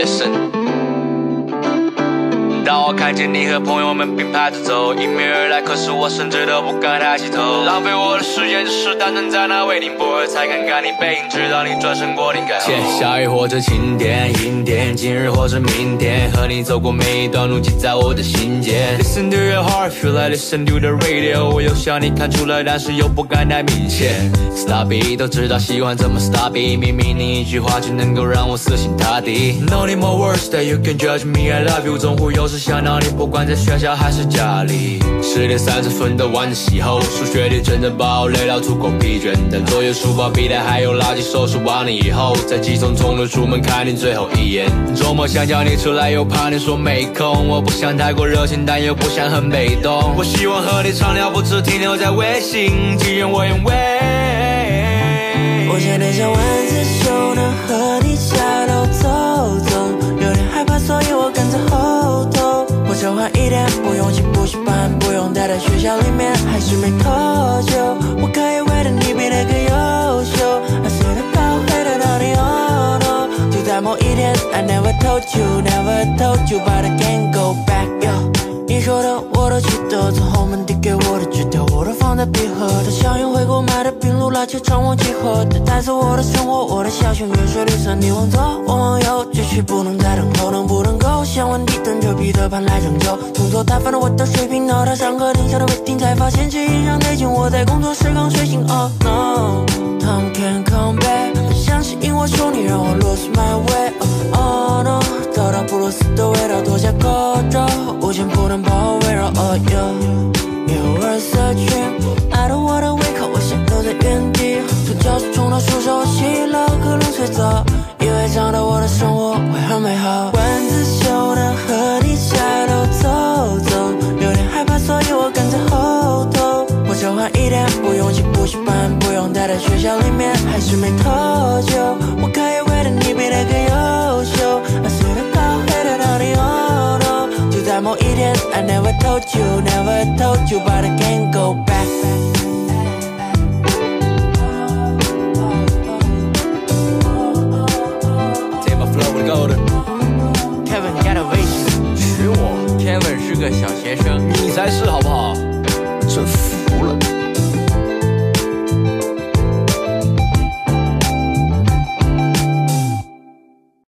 listen. 我看见你和朋友们并排着走，迎面而来，可是我甚至都不敢抬起头。浪费我的时间，只是单纯在那为停泊，才看看你背影，直到你转身过离开。下雨或者晴天，阴天，今日或是明天，和你走过每一段路，记在我的心间。Listen to your heart, feel like listen to the radio。我又向你看出来，但是又不敢太明显。Stop it，都知道喜欢怎么 stop it，明明你一句话就能够让我死心塌地。No need more words that you can judge me, I love you。总会有时想到你，不管在学校还是家里。十点三十分的晚自习后，数学题真的把我累到足够疲倦。但作业、书包、笔袋还有垃圾收拾完了以后，再急匆匆的出门看你最后一眼。周末想叫你出来，又怕你说没空。我不想太过热情，但又不想很被动。我希望和你畅聊，不只停留在微信，既然我愿为。我现在想晚自修头。我想换一点，不用去补习班，不用待在学校里面，还是没多久。我可以为了你变得更优秀。I see the 高飞得到你 oh no，就在某一天，I never told you，never told you，but I can't go back yo。你说的我都记得，从后门递给我的纸条，我都放在笔盒。他想用回国买的冰露拉起长望几何。他带走我的生活，我的小熊，月水绿色，你往左，我往右，继续不能再等候，能不能像温迪等着彼得潘来拯救？动作打翻了我的水平，脑袋上课铃响的没停，才发现记忆上内疚。我在工作时。刚睡醒，Oh no，Time can't come back。像是萤火虫，你让我 lose my way，Oh no，到达布鲁斯的味道，脱下口罩，无限不能把我围绕，Oh yeah，You were such a，I don't wanna wake up，我想留在原地，从教室冲到宿舍，我洗了个冷水澡，我想换一点，不用去补习班，不用待在学校里面，还是没多久。我可以为了你变得更优秀。I the 高飞得到你 oh no，就在某一天，I never told you，never told you，but I can't go back。Kevin 加的微信，娶我。Kevin 是个小学生。你才是好不好？真